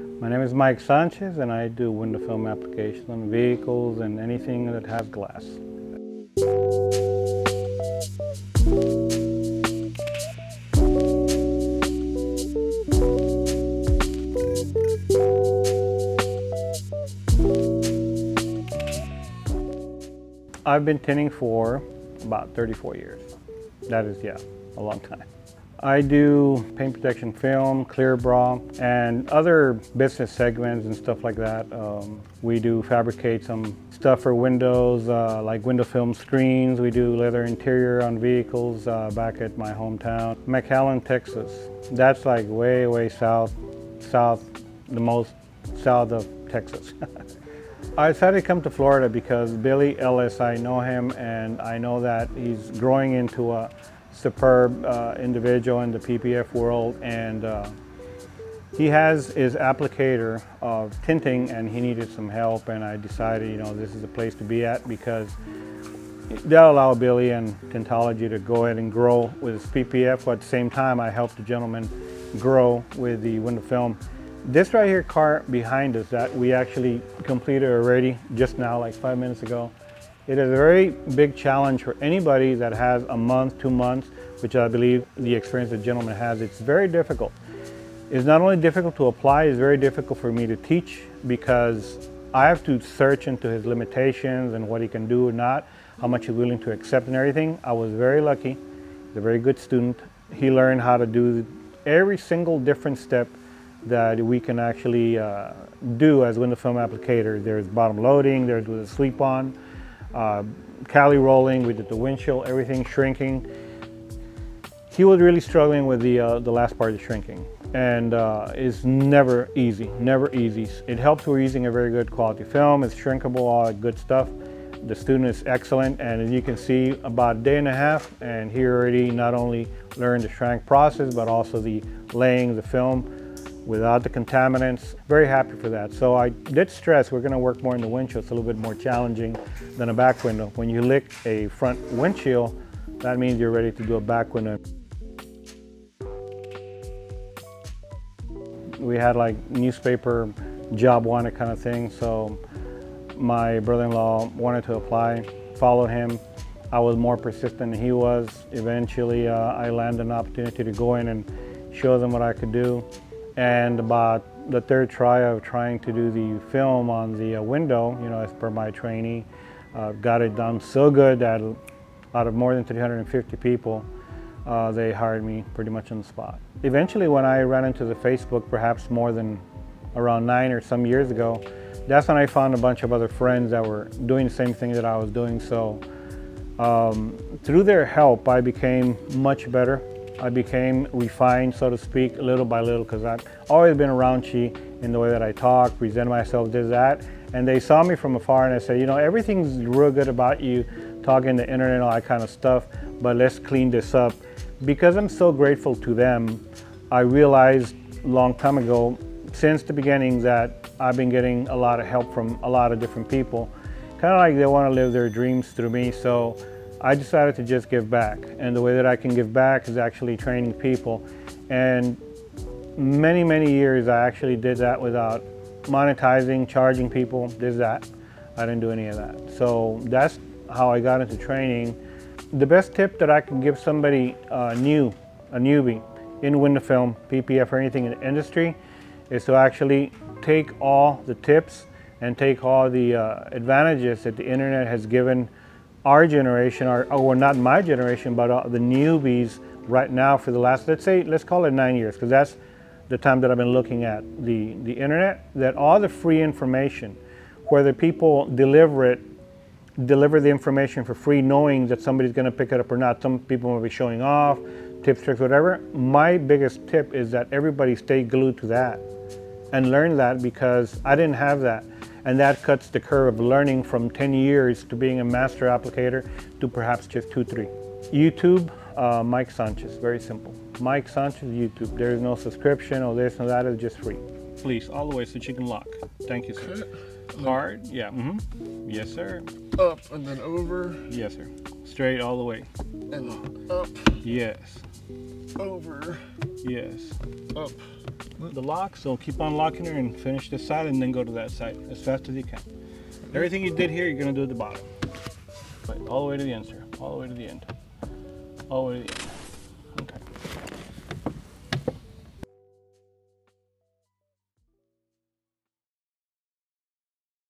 My name is Mike Sanchez and I do window film applications on vehicles and anything that has glass. I've been tinting for about 34 years. That is, yeah, a long time. I do paint protection film, clear bra, and other business segments and stuff like that. Um, we do fabricate some stuff for windows, uh, like window film screens. We do leather interior on vehicles uh, back at my hometown, McAllen, Texas. That's like way, way south, south, the most south of Texas. I decided to come to Florida because Billy Ellis, I know him and I know that he's growing into a superb uh, individual in the PPF world and uh, he has his applicator of tinting and he needed some help and I decided, you know, this is the place to be at because that'll allow Billy and Tintology to go ahead and grow with his PPF, but at the same time I helped the gentleman grow with the window film. This right here car behind us that we actually completed already just now, like five minutes ago, it is a very big challenge for anybody that has a month, two months, which I believe the experience the gentleman has. It's very difficult. It's not only difficult to apply, it's very difficult for me to teach because I have to search into his limitations and what he can do or not, how much he's willing to accept and everything. I was very lucky. He's a very good student. He learned how to do every single different step that we can actually uh, do as window film applicator. There's bottom loading, there's with a sweep on, uh, Cali rolling, we did the windshield, everything shrinking. He was really struggling with the, uh, the last part of shrinking and uh, it's never easy, never easy. It helps we're using a very good quality film, it's shrinkable, all that good stuff. The student is excellent and as you can see about a day and a half and he already not only learned the shrink process but also the laying the film without the contaminants. Very happy for that. So I did stress we're gonna work more in the windshield. It's a little bit more challenging than a back window. When you lick a front windshield, that means you're ready to do a back window. We had like newspaper job wanted kind of thing. So my brother-in-law wanted to apply, followed him. I was more persistent than he was. Eventually, uh, I landed an opportunity to go in and show them what I could do. And about the third try of trying to do the film on the uh, window, you know, as per my trainee, uh, got it done so good that out of more than 350 people, uh, they hired me pretty much on the spot. Eventually, when I ran into the Facebook, perhaps more than around nine or some years ago, that's when I found a bunch of other friends that were doing the same thing that I was doing. So um, through their help, I became much better I became refined, so to speak, little by little, because I've always been around Chi in the way that I talk, present myself, did that. And they saw me from afar and I said, you know, everything's real good about you, talking the internet and all that kind of stuff, but let's clean this up. Because I'm so grateful to them, I realized long time ago, since the beginning, that I've been getting a lot of help from a lot of different people. Kind of like they want to live their dreams through me. So I decided to just give back. And the way that I can give back is actually training people. And many, many years I actually did that without monetizing, charging people, did that. I didn't do any of that. So that's how I got into training. The best tip that I can give somebody uh, new, a newbie, in window film, PPF, or anything in the industry, is to actually take all the tips and take all the uh, advantages that the internet has given our generation, or, or not my generation, but uh, the newbies right now for the last, let's say, let's call it nine years, because that's the time that I've been looking at the, the internet, that all the free information, whether people deliver it, deliver the information for free, knowing that somebody's going to pick it up or not. Some people will be showing off, tips, tricks, whatever. My biggest tip is that everybody stay glued to that and learn that because I didn't have that and that cuts the curve of learning from 10 years to being a master applicator to perhaps just two, three. YouTube, uh, Mike Sanchez, very simple. Mike Sanchez, YouTube. There is no subscription or this or that, it's just free. Please, all the way so chicken lock. Thank you, sir. Hard, yeah, mm -hmm. Yes, sir. Up and then over. Yes, sir. Straight all the way. And up. Yes. Over. Yes. up. The lock, so keep on locking her and finish this side and then go to that side as fast as you can. Everything you did here, you're gonna do at the bottom. But all the way to the end, sir. All the way to the end. All the way to the end.